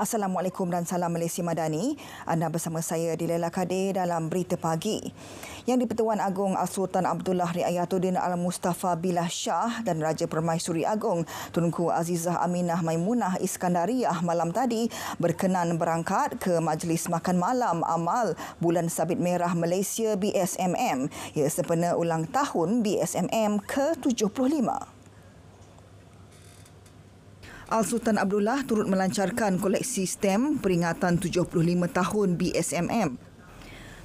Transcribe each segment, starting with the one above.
Assalamualaikum dan salam Malaysia Madani. Anda bersama saya di Lela Kadir dalam Berita Pagi. Yang di-Pertuan Agong Al-Sultan Abdullah Riayatuddin Al-Mustafa Billah Shah dan Raja Permaisuri Agong Tunku Azizah Aminah Maimunah Iskandariah malam tadi berkenan berangkat ke Majlis Makan Malam Amal Bulan Sabit Merah Malaysia BSMM ia sempena ulang tahun BSMM ke-75. Al-Sultan Abdullah turut melancarkan koleksi stem peringatan 75 tahun BSMM.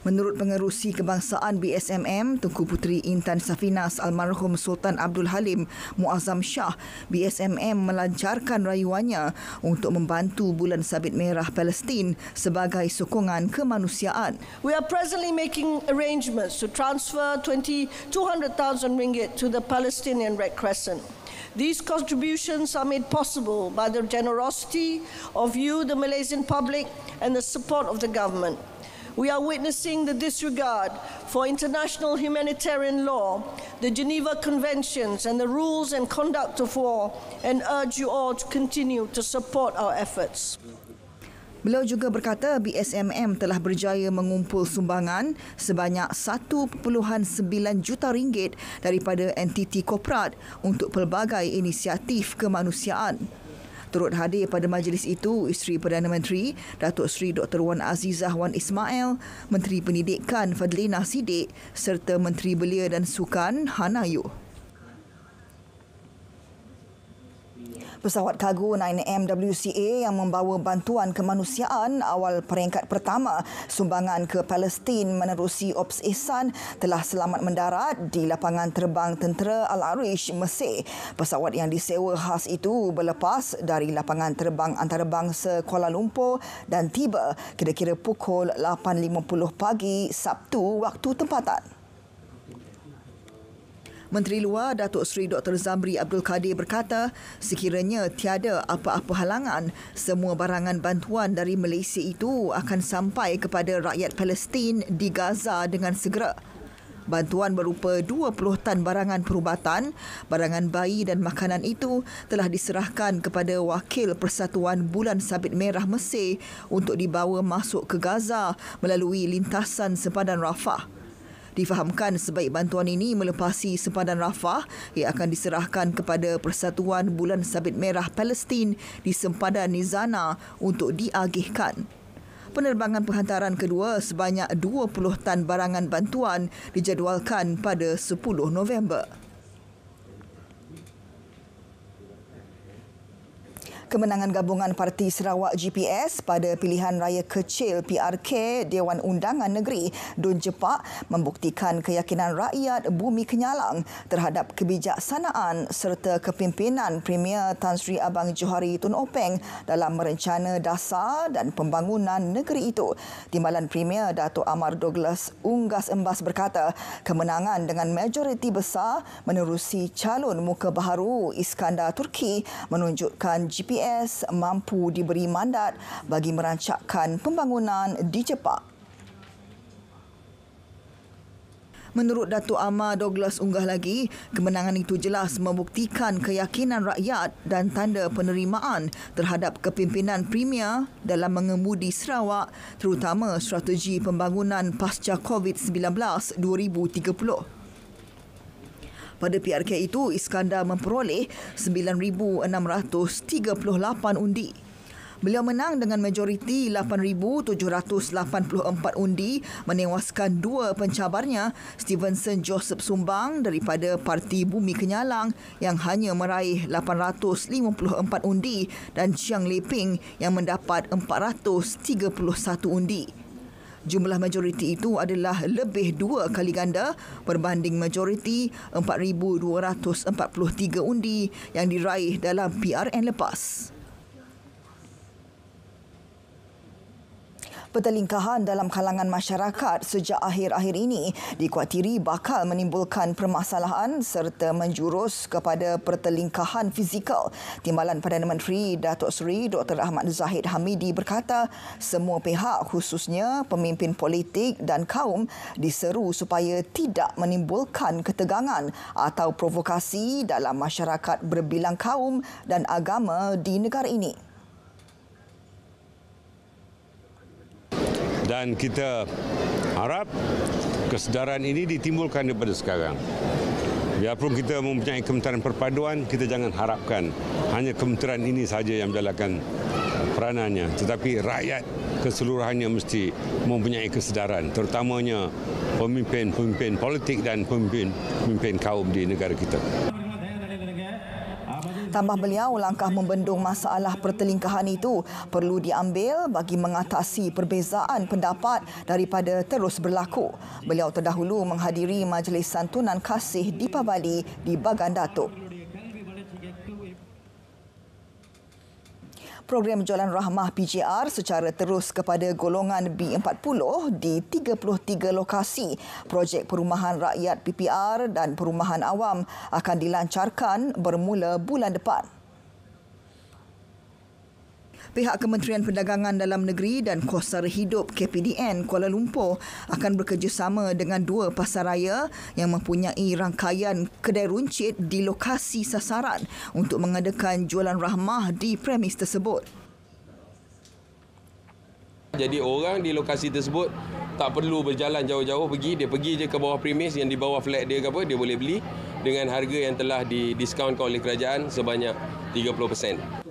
Menurut pengerusi kebangsaan BSMM, Tunku Puteri Intan Safinas Almarhum Sultan Abdul Halim Muazzam Shah, BSMM melancarkan rayuannya untuk membantu Bulan Sabit Merah Palestin sebagai sokongan kemanusiaan. We are presently making arrangements to transfer 20 200,000 ringgit to the Palestinian Red Crescent. These contributions are made possible by the generosity of you, the Malaysian public, and the support of the government. We are witnessing the disregard for international humanitarian law, the Geneva Conventions, and the rules and conduct of war, and urge you all to continue to support our efforts. Beliau juga berkata BSMM telah berjaya mengumpul sumbangan sebanyak 1.9 juta ringgit daripada entiti korporat untuk pelbagai inisiatif kemanusiaan. Turut hadir pada majlis itu Isteri Perdana Menteri Datuk Seri Dr. Wan Azizah Wan Ismail, Menteri Pendidikan Fadlina Sidik serta Menteri Belia dan Sukan Hana Yuh. Pesawat kargo 9M WCA yang membawa bantuan kemanusiaan awal peringkat pertama sumbangan ke Palestin menerusi Ops Ihsan telah selamat mendarat di lapangan terbang tentera Al-Arish, Mesir. Pesawat yang disewa khas itu berlepas dari lapangan terbang antarabangsa Kuala Lumpur dan tiba kira-kira pukul 8.50 pagi Sabtu waktu tempatan. Menteri Luar Datuk Seri Dr. Zamri Abdul Kadir berkata, sekiranya tiada apa-apa halangan, semua barangan bantuan dari Malaysia itu akan sampai kepada rakyat Palestin di Gaza dengan segera. Bantuan berupa 20 tan barangan perubatan, barangan bayi dan makanan itu telah diserahkan kepada Wakil Persatuan Bulan Sabit Merah Mesir untuk dibawa masuk ke Gaza melalui lintasan sepadan Rafah. Difahamkan sebaik bantuan ini melepasi sempadan Rafah yang akan diserahkan kepada Persatuan Bulan Sabit Merah Palestin di sempadan Nizana untuk diagihkan. Penerbangan penghantaran kedua sebanyak 20 tan barangan bantuan dijadualkan pada 10 November. Kemenangan gabungan Parti Sarawak GPS pada pilihan raya kecil PRK Dewan Undangan Negeri Dun Jepak membuktikan keyakinan rakyat Bumi Kenyalang terhadap kebijaksanaan serta kepimpinan Premier Tan Sri Abang Johari Tun Openg dalam merencana dasar dan pembangunan negeri itu. Timbalan Premier Datuk Amar Douglas Unggas Embas berkata kemenangan dengan majoriti besar menerusi calon muka baharu Iskandar Turki menunjukkan GPS GPS mampu diberi mandat bagi merancangkan pembangunan di Jepang. Menurut Datuk Amar Douglas unggah lagi, kemenangan itu jelas membuktikan keyakinan rakyat dan tanda penerimaan terhadap kepimpinan Premier dalam mengemudi Sarawak terutama strategi pembangunan pasca COVID-19 2030. Pada PRK itu, Iskandar memperoleh 9,638 undi. Beliau menang dengan majoriti 8,784 undi menewaskan dua pencabarnya Stevenson Joseph Sumbang daripada Parti Bumi Kenyalang yang hanya meraih 854 undi dan Chiang Leping yang mendapat 431 undi. Jumlah majoriti itu adalah lebih dua kali ganda berbanding majoriti 4,243 undi yang diraih dalam PRN lepas. Pertelingkahan dalam kalangan masyarakat sejak akhir-akhir ini dikuatiri bakal menimbulkan permasalahan serta menjurus kepada pertelingkahan fizikal. Timbalan Perdana Menteri Datuk Seri Dr. Ahmad Zahid Hamidi berkata semua pihak khususnya pemimpin politik dan kaum diseru supaya tidak menimbulkan ketegangan atau provokasi dalam masyarakat berbilang kaum dan agama di negara ini. Dan kita harap kesedaran ini ditimbulkan daripada sekarang. Biarpun kita mempunyai kementerian perpaduan, kita jangan harapkan hanya kementerian ini saja yang menjalankan peranannya. Tetapi rakyat keseluruhannya mesti mempunyai kesedaran, terutamanya pemimpin-pemimpin politik dan pemimpin-pemimpin kaum di negara kita. Tambah beliau, langkah membendung masalah pertelingkahan itu perlu diambil bagi mengatasi perbezaan pendapat daripada terus berlaku. Beliau terdahulu menghadiri Majlis Santunan Kasih di Pabali di Bagan Datuk. Program Jalan Rahmah PJR secara terus kepada golongan B40 di 33 lokasi. Projek perumahan rakyat PPR dan perumahan awam akan dilancarkan bermula bulan depan. Pihak Kementerian Perdagangan Dalam Negeri dan Kos Sara Hidup KPDN Kuala Lumpur akan bekerjasama dengan dua pasaraya yang mempunyai rangkaian kedai runcit di lokasi sasaran untuk mengadakan jualan rahmah di premis tersebut. Jadi orang di lokasi tersebut tak perlu berjalan jauh-jauh pergi, dia pergi je ke bawah premis yang di bawah flat dia ke apa, dia boleh beli dengan harga yang telah didiskonkan oleh kerajaan sebanyak 30%.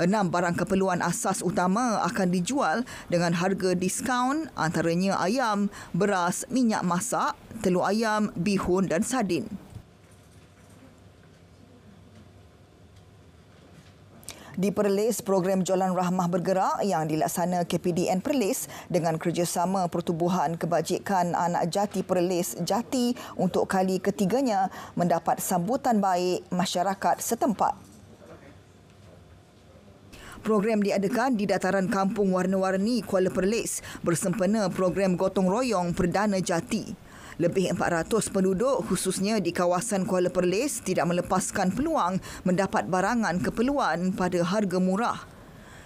Enam barang keperluan asas utama akan dijual dengan harga diskaun antaranya ayam, beras, minyak masak, telur ayam, bihun dan sardin. Di Perlis, program Jualan Rahmah Bergerak yang dilaksana KPDN Perlis dengan kerjasama Pertubuhan Kebajikan Anak Jati Perlis Jati untuk kali ketiganya mendapat sambutan baik masyarakat setempat. Program diadakan di dataran kampung warna-warni Kuala Perlis bersempena program gotong royong Perdana Jati. Lebih 400 penduduk khususnya di kawasan Kuala Perlis tidak melepaskan peluang mendapat barangan keperluan pada harga murah.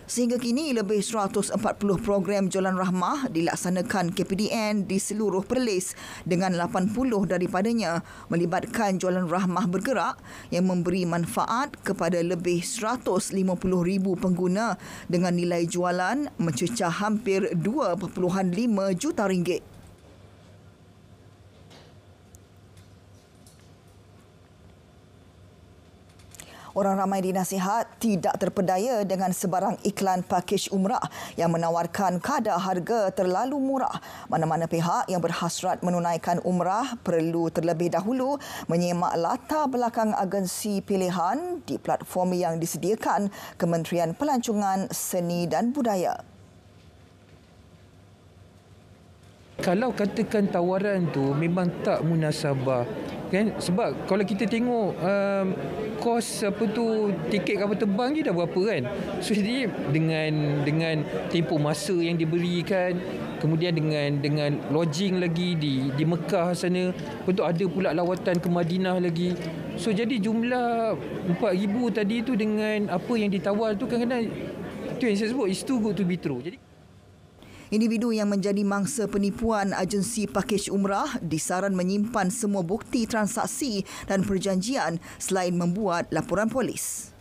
Sehingga kini lebih 140 program Jualan Rahmah dilaksanakan KPDN di seluruh Perlis dengan 80 daripadanya melibatkan Jualan Rahmah bergerak yang memberi manfaat kepada lebih 150,000 pengguna dengan nilai jualan mencecah hampir 2.5 juta ringgit. Orang ramai di nasihat tidak terpedaya dengan sebarang iklan pakej umrah yang menawarkan kadar harga terlalu murah. Mana-mana pihak yang berhasrat menunaikan umrah perlu terlebih dahulu menyemak latar belakang agensi pilihan di platform yang disediakan Kementerian Pelancongan Seni dan Budaya. Kalau katakan tawaran tu memang tak munasabah kan? Sebab kalau kita tengok um, kos apa tu tiket kapal terbang je dah berapa kan? So jadi dengan dengan tempoh masa yang diberikan kemudian dengan dengan lodging lagi di di Mekah sana untuk ada pula lawatan ke Madinah lagi. So jadi jumlah 4000 tadi tu dengan apa yang ditawar tu kadang-kadang tu yang saya sebut is too good to be true. Jadi Individu yang menjadi mangsa penipuan agensi pakej umrah disaran menyimpan semua bukti transaksi dan perjanjian selain membuat laporan polis.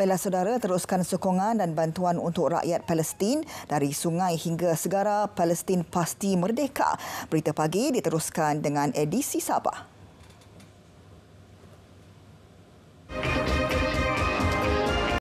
Baiklah saudara, teruskan sokongan dan bantuan untuk rakyat Palestin dari sungai hingga segara Palestin pasti merdeka. Berita pagi diteruskan dengan edisi Sabah.